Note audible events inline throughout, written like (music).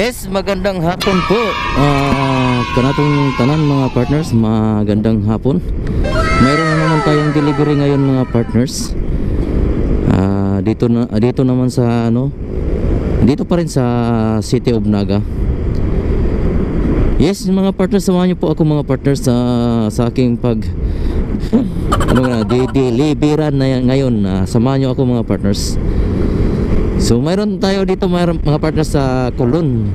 Yes, magandang hapon po. Ah, kanatong tanan mga partners, magandang hapon. Mayroon na naman tayong delivery ngayon mga partners. Ah, dito na dito naman sa ano? Dito pa rin sa City of Naga. Yes, mga partners, samahan niyo po ako mga partners sa sa aking pag (laughs) ano nga, di, deliveran na ngayon. Ah, samahan niyo ako mga partners. So mayroon tayo dito mayroon, mga partners sa Colon.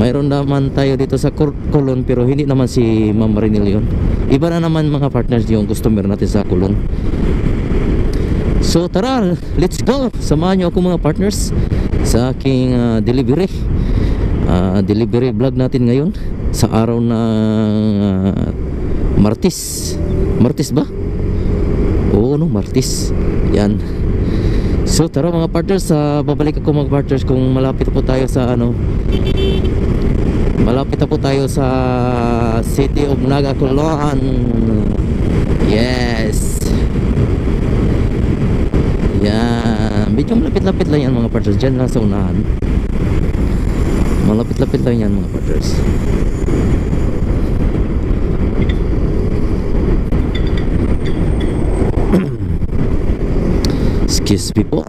Mayroon naman tayo dito sa Colon pero hindi naman si Ma'am Marinil yun. Iba na naman mga partners yung customer natin sa Colon. So tara, let's go. Samahan niyo ako mga partners sa aking ah, delivery. Ah, delivery vlog natin ngayon sa araw na ah, Martis. Martis ba? Oo, no, Martis. Yan. So tara mga partners, sa babalik ako mga partners kung malapit po tayo sa ano Malapit na po tayo sa City of Naga Colon. Yes. Yan. Medyo malapit-lapit lang yan mga partners. Diyan lang sa unahan. Malapit-lapit lang yan mga partners. Me po.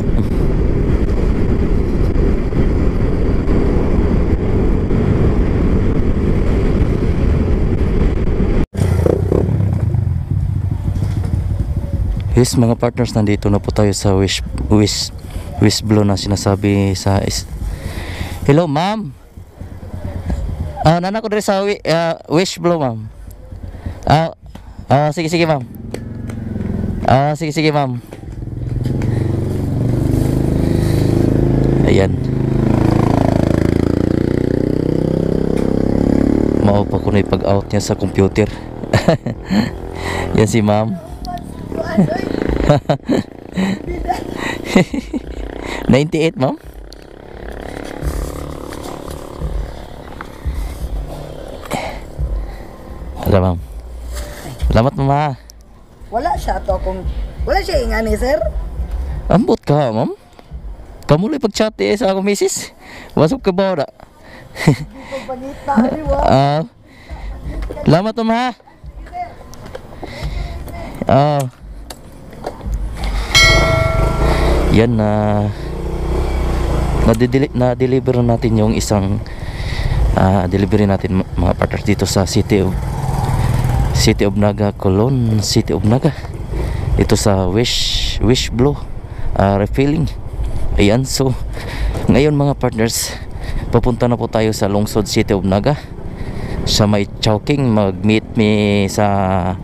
Yes mga partners, nandito na po tayo sa Wish Wish Wish Blue na sinasabi sa is Hello ma'am. Ah, nana ko diri sa ah, Wish Blue ma'am. Ah, ah sige sige ma'am. Ah, sige sige ma'am. Ayan. Mao pa ko na ipag-out niya sa computer. (laughs) Yan si ma'am. (laughs) 98 ma'am? Ada ma'am. Salamat mama. Wala siya to kung wala siya ingani sir. Ambot ka ma'am. Kamu lang pag-chat eh sa akong misis. Wasok ka ba wa. (laughs) Ah. Salamat ma'am ha. Ah. Yan na na na deliver natin yung isang ah, delivery natin mga partners dito sa City of City of Naga Colon City of Naga ito sa Wish Wish Blue ah, refilling ayan so ngayon mga partners papunta na po tayo sa Lungsod City of Naga. Sa may Chowking mag-meet me sa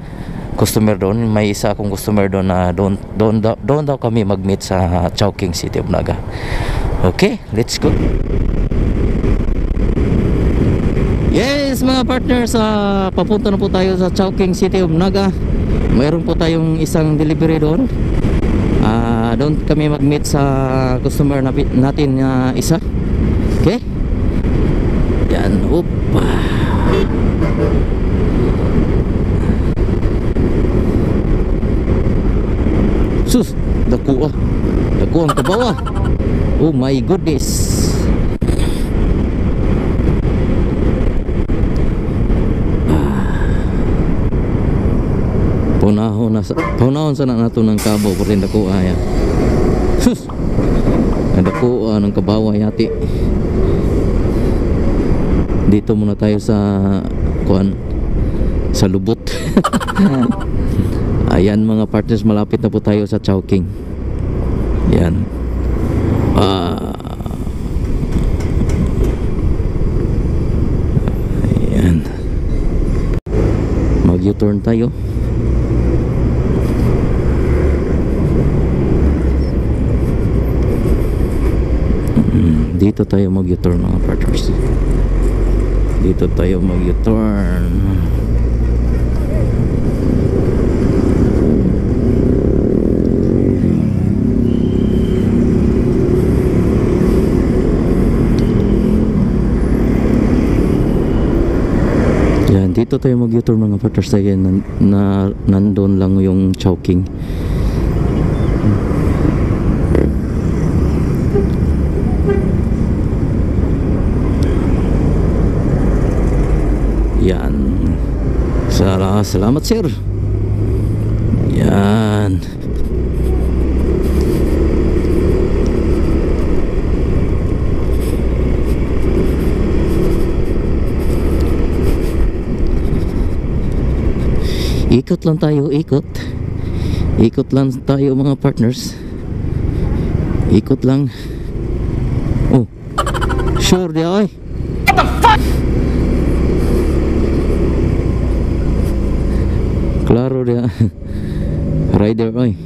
customer doon. May isa akong customer doon na doon doon daw, doon daw kami mag-meet sa Chowking City of Naga. Okay let's go. Yes mga partners uh, papunta na po tayo sa Chowking City of Naga. Mayroon po tayong isang delivery doon Ah, doon kami mag-meet sa customer na, natin na isa okay yan upa Sus, dako ah. Dako ang kabawa. Oh my goodness. Punahon na sa punahon sa na nato ng kabo pero rin dako ah. yan. Sus. Ang dako ah, ng kabawa yati. Dito muna tayo sa kuan sa lubot. (laughs) Ayan mga partners, malapit na po tayo sa Chowking. Yan. Ah. Ayan. Mag-U-turn tayo. Dito tayo mag-U-turn mga partners. Dito tayo mag-U-turn. Yan, dito tayo mag-U-turn mga partners tayo na, na nandun lang yung Chowking. Ah, salamat sir. Yan. Ikot lang tayo, ikot. Ikot lang tayo mga partners. Ikot lang. Oh. Sure di ay. Klaro dia. Rider oy.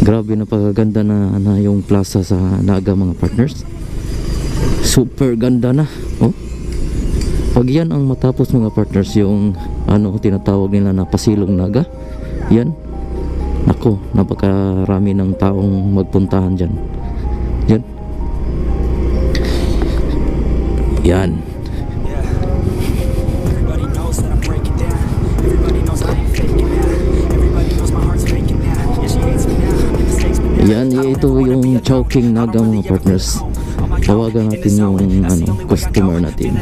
Grabe na pagaganda na, na yung plaza sa Naga mga partners. Super ganda na. Oh. Pag yan ang matapos mga partners yung ano tinatawag nila na pasilong naga. Yan. Ako, napakarami ng taong magpuntahan dyan. Yan. Yan. Yan, ito yung choking naga mga partners. Tawagan natin yung ano, customer natin.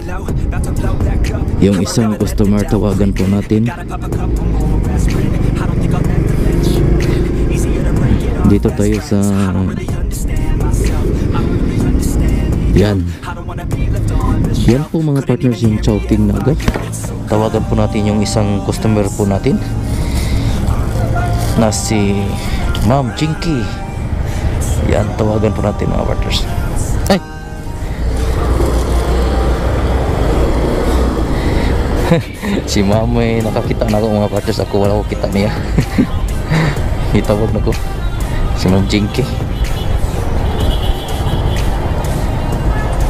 Yung isang customer tawagan po natin. Dito tayo sa yan. Yan po mga partners yung choking naga. Tawagan po natin yung isang customer po natin na si Ma'am Jinky. Yan, tawagan po natin mga partners. Ay! (laughs) si Ma'am may nakakita na ako mga partners. Ako wala ko kita niya. (laughs) Itawag na ko. Si Ma'am Jinky.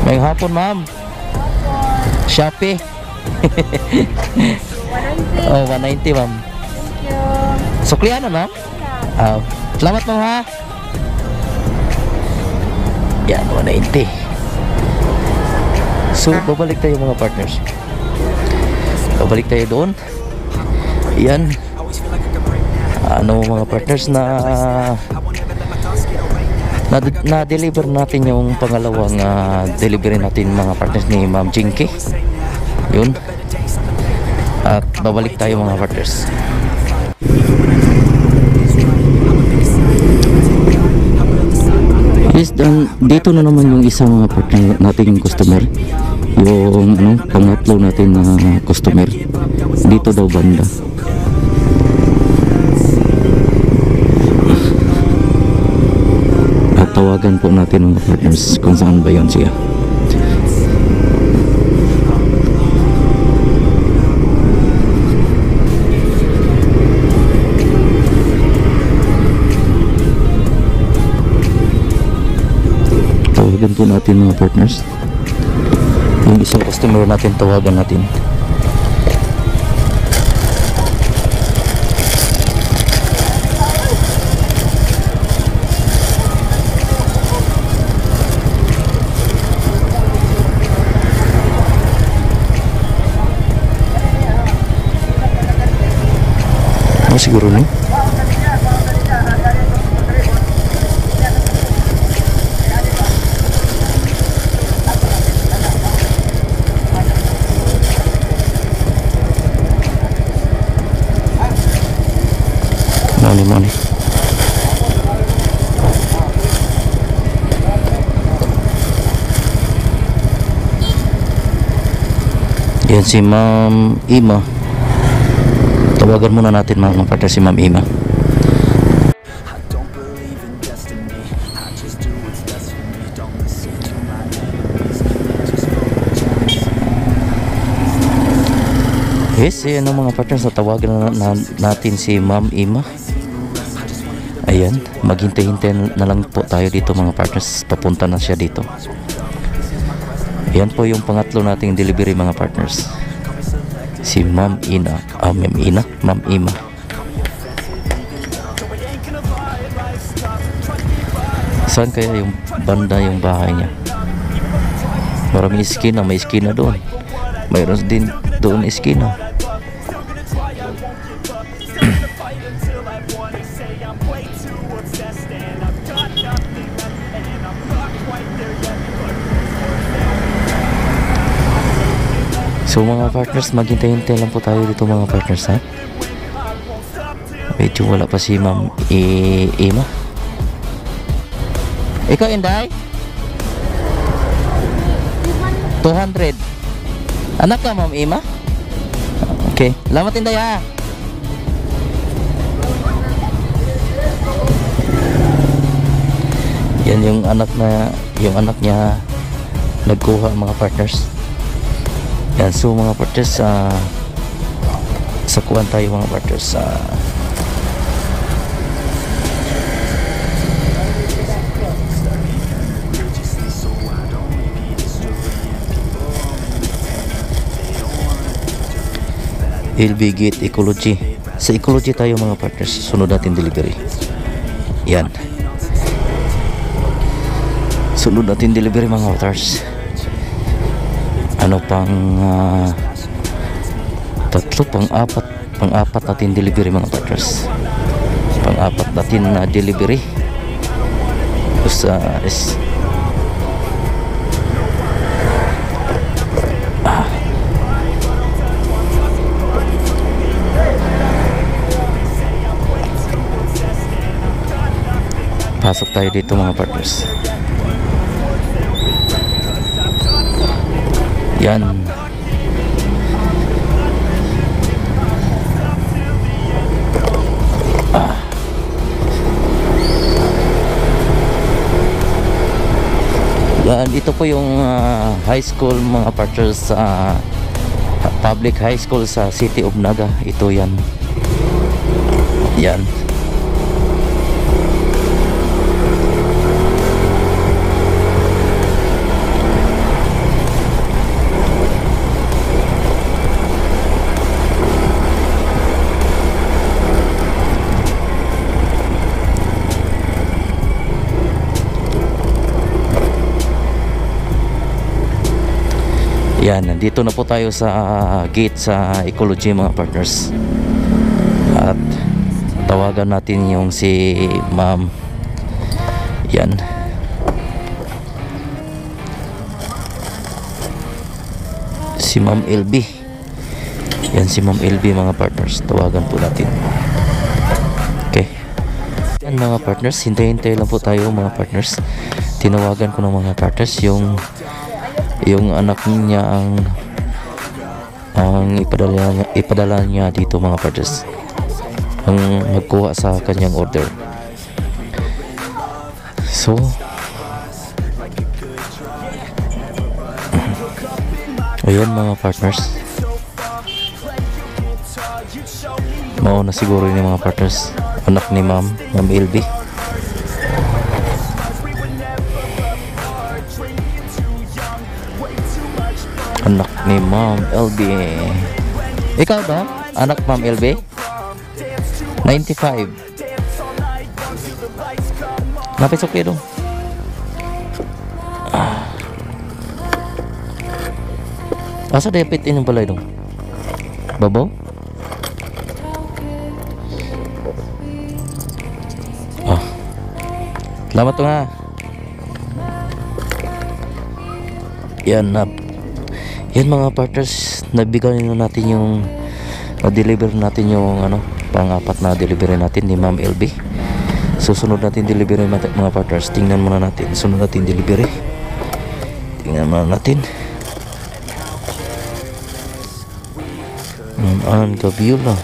May hapon, Ma'am. Shopee. 190. Oh, 190, ma'am. Thank you. Suklian na, ma'am? Ah, salamat, ma'am, ha? Yan, 190. So, babalik tayo mga partners. Babalik tayo doon. Yan. Ano mga partners na now. na, na-deliver natin yung pangalawang ah, delivery natin mga partners ni Ma'am Jinky. Yun. At babalik tayo mga partners. Yes, dan, dito na naman yung isa mga partner nating customer. Yung ano, pangatlo natin na customer. Dito daw banda. Tawagan po natin mga partners kung saan ba yun siya. Tawagan po natin mga partners. Yung isang customer natin tawagan natin. Siguro ni? Money, money. Yan si Ma'am Ima. Tawagan muna natin mga partner si Ma'am Ima. Yes, yan ang mga partners na tawagan na, na- natin si Ma'am Ima. Ayan, maghintay-hintay na lang po tayo dito mga partners. Papunta na siya dito. Yan po yung pangatlo nating delivery mga partners. Si Ma'am Ina. Ah, Ma'am Ina? Ma'am Ima. Saan kaya yung banda yung bahay niya? Maraming iskina, may iskina doon. Mayroon din doon iskina. (clears throat) (clears throat) So mga partners, maghintay-hintay lang po tayo dito mga partners ha. Medyo wala pa si Ma'am I Ima. Ikaw, Inday? 200. Anak ka, Ma'am Ima? Okay. Salamat, Inday ha. Yan yung anak na yung anak niya nagkuha mga partners. Yan so mga partners sa sa kuwan tayo mga partners sa LB Ecology. Sa ecology tayo mga partners. Sunod natin delivery. Yan. Sunod natin delivery mga waters. Ano pang ah, tatlo, pang apat, pang apat natin delivery mga partners. Pang apat natin na delivery. Sa is Pasok tayo dito mga partners. Yan. Ah. Yan, ito po yung ah, high school mga partners sa public high school sa City of Naga. Ito yan. Yan. Yan, nandito na po tayo sa ah, gate sa ecology mga partners. At tawagan natin yung si ma'am. Yan. Si ma'am LB. Yan si ma'am LB mga partners. Tawagan po natin. Okay. Yan mga partners, hintay-hintay lang po tayo mga partners. Tinawagan ko ng mga partners yung yung anak niya ang ang ipadala niya, ipadala niya dito mga partners. Ang nagkuha sa kanyang order. So ayun mga partners. Mauna siguro yung mga partners. Anak ni ma'am ma'am LB anak ni Ma'am LB. Ikaw ba? Anak Ma'am LB? 95. Napisok kayo dong. Ah. Asa depit inyong balay dong? Babaw? Ah. Salamat nga. Yan na yan mga partners, nabigay na natin yung na-deliver natin yung ano, pang-apat na delivery natin ni Ma'am LB. Susunod natin delivery mga partners. Tingnan muna natin. Sunod natin delivery. Tingnan muna natin. Ma'am Ann Gabiola.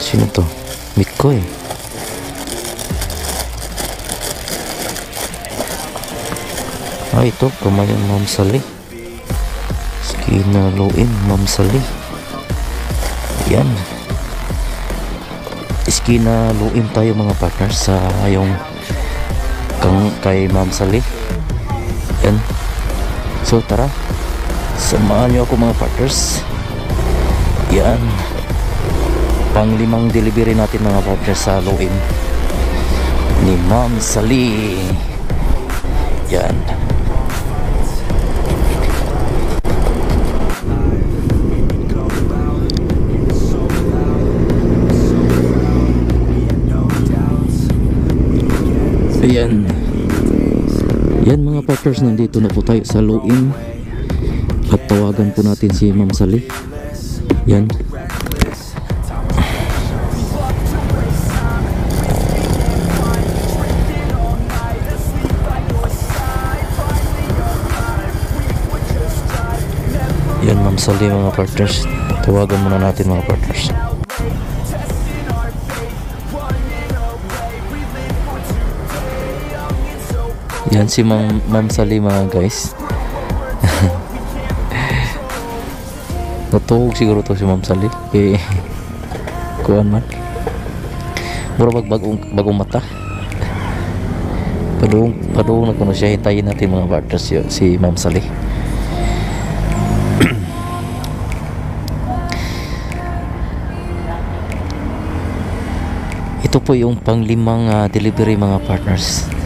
Sino to? Mikoy. Ah, ito, kamayan Ma'am Sali. Skinaluin Ma'am Sali. Yan. Iskinaluin tayo mga partners sa yung kang kay Ma'am Sali. Yan. So tara. Samahan niyo ako mga partners. Yan. Panglimang delivery natin mga partners sa Luin ni Ma'am Sali. Yan. Ayan. Yan mga partners, nandito na po tayo sa Luin At tawagan po natin si Ma'am Sally. Yan. Yan Ma'am Sally mga partners. Tawagan muna natin mga partners. Yan si Ma'am, Sally mga guys. (laughs) Natuhog siguro to si Ma'am Sally. Kay (laughs) kuan man. Mura bag bagong, bagong mata. Padung padung na kuno siya hintayin natin mga partners yun, si Ma'am Sally. (clears throat) Ito po yung panglimang ah, delivery mga partners.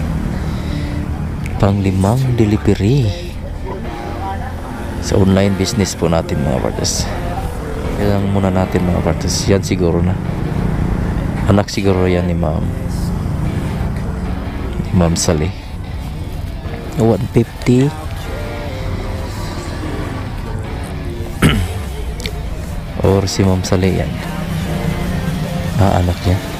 Panglimang delivery sa online business po natin mga partners. Yan muna natin mga partners. Yan siguro na. Anak siguro yan ni ma'am. Ma'am Sally. 150. (clears throat) Or si Ma'am Sally yan. Ah, anak niya.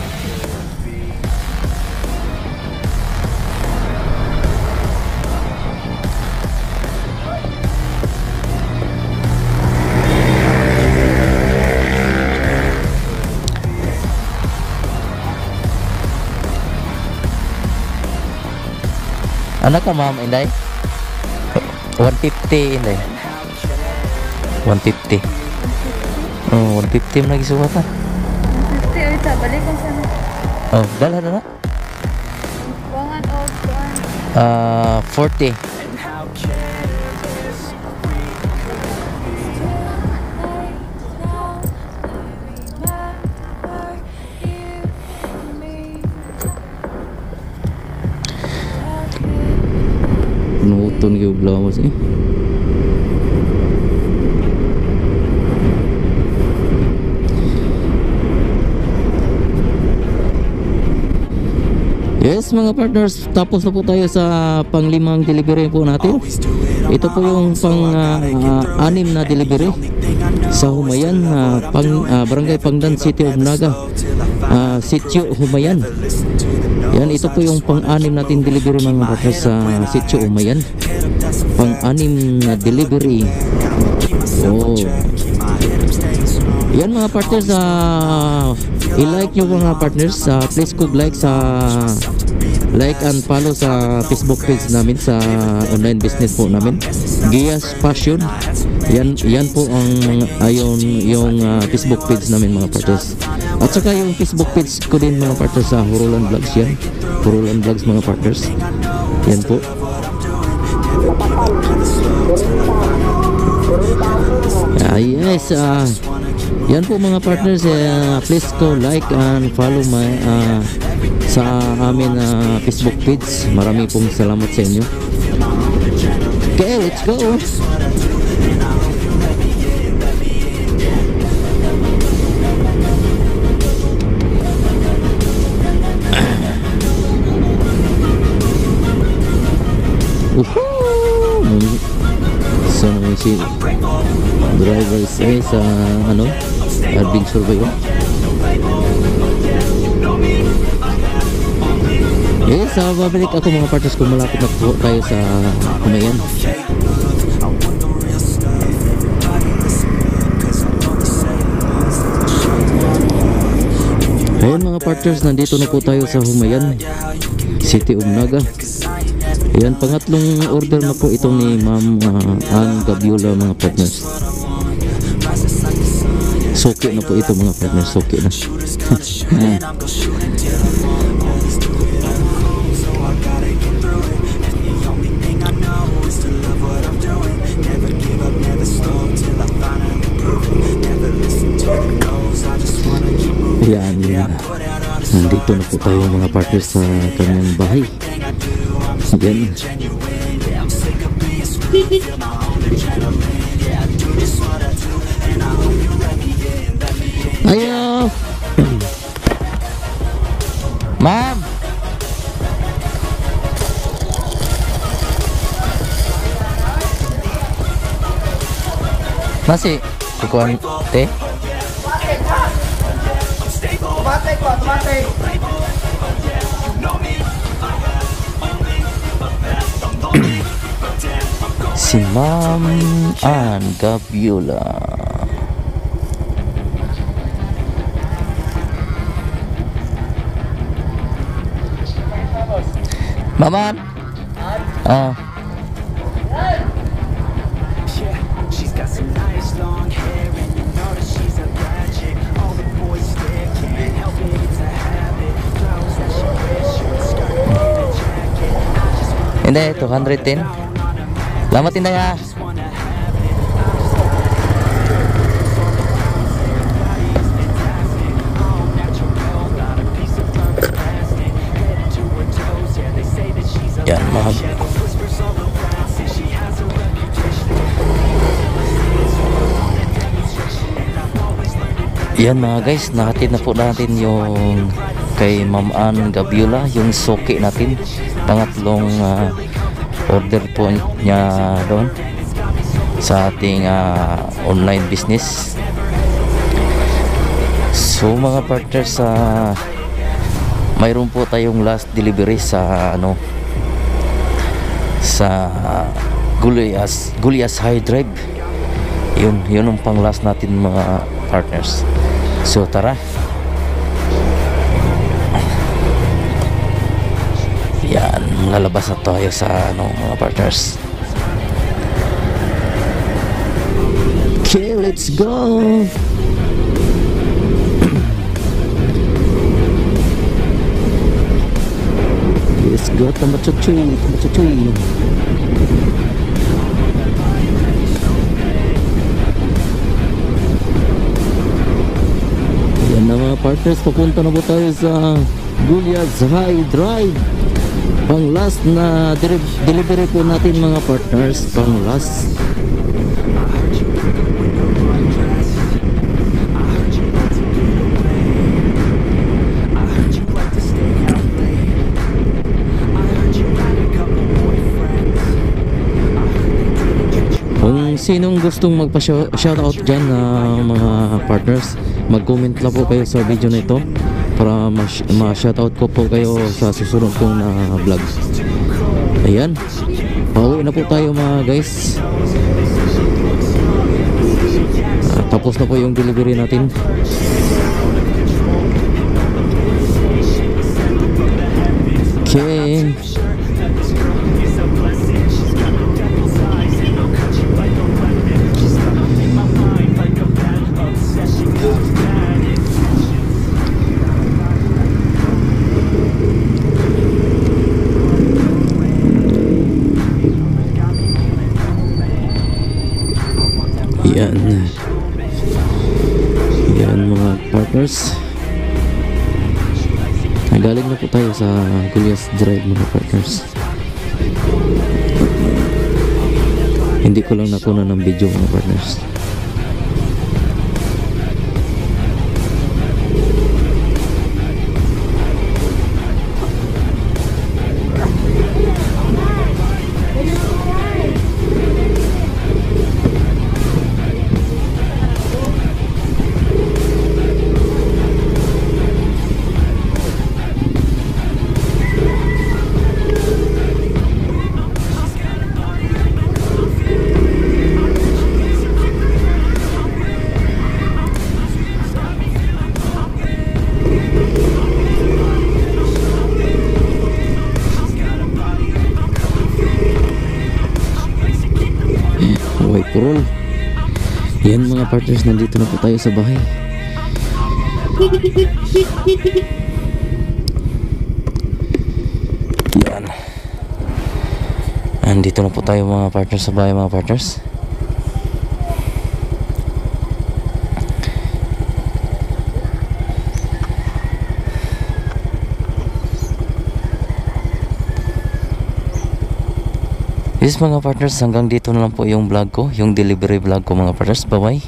Ano ka ma'am, Inday? 150, Inday. 150. Oh, 150 mo lagi suwat na. Fifty, ay ta, balik ko sa Oh, dala na na. Wangan o kuan. Ah, 40. Nuton yung blawas eh. Yes mga partners, tapos na po tayo sa panglimang delivery po natin. Ito po yung pang ah, ah, anim na delivery sa Humayan, ah, pang, ah, Barangay Pangdan City of Naga, ah, Sitio Humayan. Yan, ito po yung pang-anim natin delivery mga partners sa Sitio Humayan. Pang-anim na delivery. Oh. Yan mga partners, ah, i-like nyo mga partners, ah, please kog like sa like and follow sa Facebook page namin sa online business po namin. Gias Passion. Yan yan po ang ayon yung ah, Facebook page namin mga partners. At saka yung Facebook page ko din mga partners sa Hurulan Vlogs yan. Hurulan Vlogs mga partners. Yan po. Yes, ah, yan po mga partners, eh, please go like and follow my ah, sa amin na Facebook page. Marami pong salamat sa inyo. Okay, let's go. (coughs) Sa naman si driver eh, sa ano ba yun eh sa babalik ako mga partners kung malapit na po tayo sa kumayan Ayun mga partners, nandito na po tayo sa Humayan, City of Naga. Ayan, pangatlong order na po itong ni Ma'am uh, Ann Gabiola mga partners. Soke na po ito mga partners, soke na. Ayan. Ayan, yan. Nandito na po tayo mga partners sa kanyang bahay. Yan. Ayo. Ma'am. Nasi, kukuhan, te? Tumatay ko, tumatay. Si Ma'am Ann Gabiola. Just wanna hindi, 210. Salamat din ya. Yan mga guys, nakatid na po natin yung kay Ma'am Ann Gabiola, yung soke natin. Pangatlong ah, order po niya doon sa ating ah, online business. So mga partners sa mayroon po tayong last delivery sa ano sa Gulias Gulias High Drive. Yun, yun ang pang last natin mga partners. So tara. Yan, lalabas na tayo sa ano mga partners. Okay, let's go. Let's go, tamachuchuy, tamachuchuy. Partners, papunta na po tayo sa Gulyas High Drive. Pang last na deli- delivery po natin mga partners, pang last. Kung sinong gustong magpa-shoutout dyan na mga partners, mag-comment lang po kayo sa video na ito para ma- ma-shoutout ko po kayo sa susunod kong na vlog. Ayan. Pauwi na po tayo mga guys. Ah, tapos na po yung delivery natin. Sa Gulyas Drive mga partners. Hindi ko lang nakuna ng video mga partners. Huwag kurol. Yan mga partners, nandito na po tayo sa bahay. Yan. Andito na po tayo mga partners sa bahay mga partners. Yes mga partners, hanggang dito na lang po yung vlog ko, yung delivery vlog ko mga partners. Bye bye.